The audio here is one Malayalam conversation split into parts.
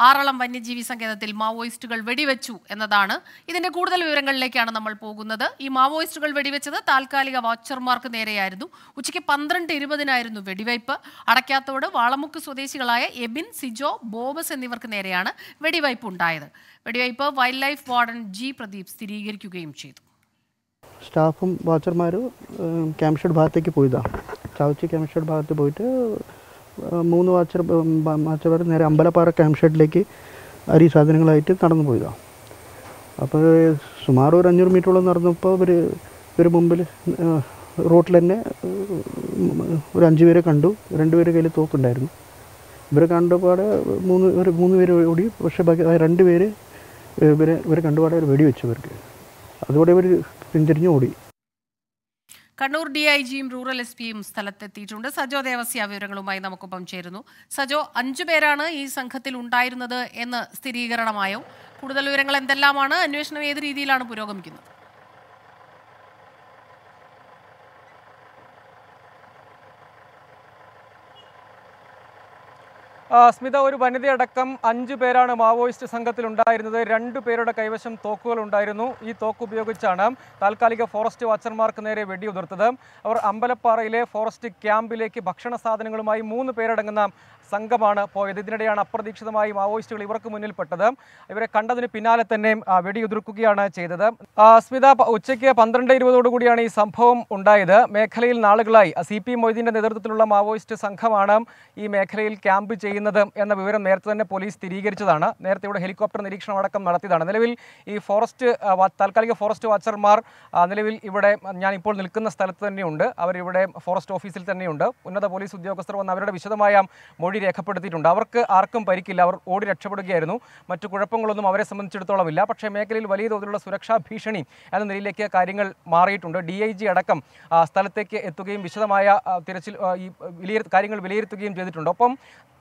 ആറളം വന്യജീവി സങ്കേതത്തിൽ മാവോയിസ്റ്റുകൾ വെടിവെച്ചു എന്നതാണ് ഇതിന്റെ കൂടുതൽ വിവരങ്ങളിലേക്കാണ് നമ്മൾ പോകുന്നത്. ഈ മാവോയിസ്റ്റുകൾ വെടിവെച്ചത് താൽക്കാലിക വാച്ചർമാർക്ക് നേരെയായിരുന്നു. ഉച്ചയ്ക്ക് പന്ത്രണ്ട് ഇരുപതിനായിരുന്നു വെടിവയ്പ്. അടയ്ക്കാത്തോട് വാളമുക്ക് സ്വദേശികളായ എബിൻ സിജോ ബോബസ് എന്നിവർക്ക് നേരെയാണ് വെടിവയ്പ് ഉണ്ടായത്. വെടിവയ്പ് wildlife warden G Pradeep സ്ഥിരീകരിക്കുകയും ചെയ്തു. സ്റ്റാഫും വാച്ചർമാരും ക്യാമ്പ് ഷെഡ് ഭാഗത്തേക്ക് പോയതാണ് ചാവച്ചി ക്യാമ്പ് ഷെഡ് ഭാഗത്ത് പോയിട്ട് മൂന്ന് വാച്ചർ വാച്ചവർ നേരെ അമ്പലപ്പാറ ക്യാമ്പ് ഷെഡിലേക്ക് അരി സാധനങ്ങളായിട്ട് നടന്നു പോയതാണ് അപ്പോൾ സുമാർ ഒരു അഞ്ഞൂറ് മീറ്ററോളം നടന്നപ്പോൾ ഇവർ ഇവർ മുമ്പിൽ റോട്ടിൽ തന്നെ ഒരു അഞ്ച് പേരെ കണ്ടു. രണ്ട് പേര് കയ്യിൽ തോക്കുണ്ടായിരുന്നു. ഇവരെ കണ്ടപാടെ മൂന്ന് ഒരു മൂന്ന് പേര് ഓടി പക്ഷേ ബാക്കി രണ്ട് പേര് ഇവരെ ഇവരെ കണ്ടുപാടെ ഒരു വെടിവെച്ചു ഇവർക്ക്. അതോടെ ഇവർ പിന്തിരിഞ്ഞ് ഓടി. കണ്ണൂർ ഡി ഐ ജിയും റൂറൽ എസ് പിയും സ്ഥലത്തെത്തിയിട്ടുണ്ട്. സജോ ദേവസ്യ വിവരങ്ങളുമായി നമുക്കൊപ്പം ചേരുന്നു. സജോ അഞ്ചു പേരാണ് ഈ സംഘത്തിൽ ഉണ്ടായിരുന്നത് എന്ന് സ്ഥിരീകരണമായോ? കൂടുതൽ വിവരങ്ങൾ എന്തെല്ലാമാണ്? അന്വേഷണം ഏത് രീതിയിലാണ് പുരോഗമിക്കുന്നത്? സ്മിത ഒരു വനിതയടക്കം അഞ്ചു പേരാണ് മാവോയിസ്റ്റ് സംഘത്തിൽ ഉണ്ടായിരുന്നത് രണ്ടു പേരുടെ കൈവശം തോക്കുകൾ ഉണ്ടായിരുന്നു ഈ തോക്ക് ഉപയോഗിച്ചാണ് താൽക്കാലിക ഫോറസ്റ്റ് വാച്ചർമാർക്ക് നേരെ വെടിയുതിർത്തത്. അവർ അമ്പലപ്പാറയിലെ ഫോറസ്റ്റ് ക്യാമ്പിലേക്ക് ഭക്ഷണ സാധനങ്ങളുമായി മൂന്ന് പേരടങ്ങുന്ന സംഘമാണ് പോയത്. ഇതിനിടെയാണ് അപ്രതീക്ഷിതമായി മാവോയിസ്റ്റുകൾ ഇവർക്ക് മുന്നിൽപ്പെട്ടത്. ഇവരെ കണ്ടതിന് പിന്നാലെ തന്നെ വെടിയുതിർക്കുകയാണ് ചെയ്തത്. സ്മിത ഉച്ചയ്ക്ക് പന്ത്രണ്ട് ഇരുപതോടുകൂടിയാണ് ഈ സംഭവം ഉണ്ടായത്. മേഖലയിൽ നാളുകളായി. സി പി മൊയ്തീന്റെ നേതൃത്വത്തിലുള്ള മാവോയിസ്റ്റ് സംഘമാണ് ഈ മേഖലയിൽ ക്യാമ്പ് ചെയ്യുന്നത് എന്ന വിവരം നേരത്തെ തന്നെ പോലീസ് സ്ഥിരീകരിച്ചതാണ്. നേരത്തെ ഇവിടെ ഹെലികോപ്റ്റർ നിരീക്ഷണം അടക്കം നടത്തിയതാണ്. നിലവിൽ ഈ ഫോറസ്റ്റ് താൽക്കാലിക ഫോറസ്റ്റ് വാച്ചർമാർ നിലവിൽ ഇവിടെ ഞാൻ ഇപ്പോൾ നിൽക്കുന്ന സ്ഥലത്ത് തന്നെയുണ്ട്. അവരിവിടെ ഫോറസ്റ്റ് ഓഫീസിൽ തന്നെയുണ്ട്. ഉന്നത പോലീസ് ഉദ്യോഗസ്ഥർ വന്ന് അവരുടെ വിശദമായ മൊഴി രേഖപ്പെടുത്തിയിട്ടുണ്ട്. അവർക്ക് ആർക്കും പരിക്കില്ല. അവർ ഓടി രക്ഷപ്പെടുകയായിരുന്നു. മറ്റു കുഴപ്പങ്ങളൊന്നും അവരെ സംബന്ധിച്ചിടത്തോളം ഇല്ല പക്ഷേ മേഖലയിൽ വലിയ തോതിലുള്ള സുരക്ഷാ ഭീഷണി എന്ന നിലയിലേക്ക് കാര്യങ്ങൾ മാറിയിട്ടുണ്ട്. ഡി ഐ ജി അടക്കം സ്ഥലത്തേക്ക് എത്തുകയും വിശദമായ തിരച്ചിൽ ഈ വിലയിരു കാര്യങ്ങൾ വിലയിരുത്തുകയും ചെയ്തിട്ടുണ്ട്. ഒപ്പം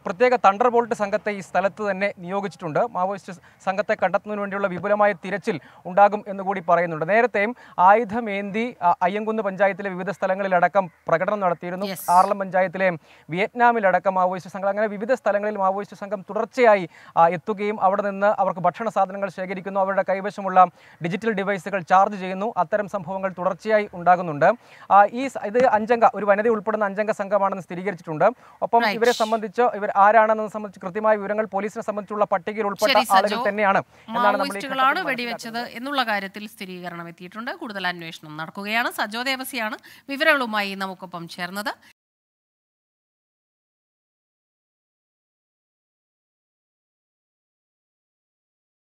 പ്രത്യേക തണ്ടർ ബോൾട്ട് സംഘത്തെ ഈ സ്ഥലത്ത് തന്നെ നിയോഗിച്ചിട്ടുണ്ട്. മാവോയിസ്റ്റ് സംഘത്തെ കണ്ടെത്തുന്നതിന് വേണ്ടിയുള്ള വിപുലമായ തിരച്ചിൽ ഉണ്ടാകും എന്നുകൂടി പറയുന്നുണ്ട്. നേരത്തെയും ആയുധമേന്തി അയ്യങ്കുന്ന് പഞ്ചായത്തിലെ വിവിധ സ്ഥലങ്ങളിലടക്കം പ്രകടനം നടത്തിയിരുന്നു. ആറളം പഞ്ചായത്തിലെ വിയറ്റ്നാമിലടക്കം മാവോയിസ്റ്റ് സംഘം. അങ്ങനെ വിവിധ സ്ഥലങ്ങളിൽ മാവോയിസ്റ്റ് സംഘം തുടർച്ചയായി എത്തുകയും അവിടെ നിന്ന് അവർക്ക് ഭക്ഷണ സാധനങ്ങൾ ശേഖരിക്കുന്നു. അവരുടെ കൈവശമുള്ള ഡിജിറ്റൽ ഡിവൈസുകൾ ചാർജ് ചെയ്യുന്നു. അത്തരം സംഭവങ്ങൾ തുടർച്ചയായി ഉണ്ടാകുന്നുണ്ട്. ഈ ഇത് അഞ്ചംഗ ഒരു വനിത ഉൾപ്പെടുന്ന അഞ്ചംഗ സംഘമാണെന്ന് സ്ഥിരീകരിച്ചിട്ടുണ്ട്. ഒപ്പം ഇവരെ സംബന്ധിച്ച് ഇവർ ആരാണെന്നത് സംബന്ധിച്ച് കൃത്യമായ വിവരങ്ങൾ പോലീസിനെ സംബന്ധിച്ചുള്ള പട്ടികയിൽ ഉൾപ്പെട്ട ആളുകൾ തന്നെയാണ് മാവോയിസ്റ്റുകളാണ് വെടിവെച്ചത് എന്നുള്ള കാര്യത്തിൽ സ്ഥിരീകരണം എത്തിയിട്ടുണ്ട്. കൂടുതൽ അന്വേഷണം നടക്കുകയാണ്. സജോ ദേവസിയാണ് വിവരങ്ങളുമായി നമുക്കൊപ്പം ചേർന്നത്.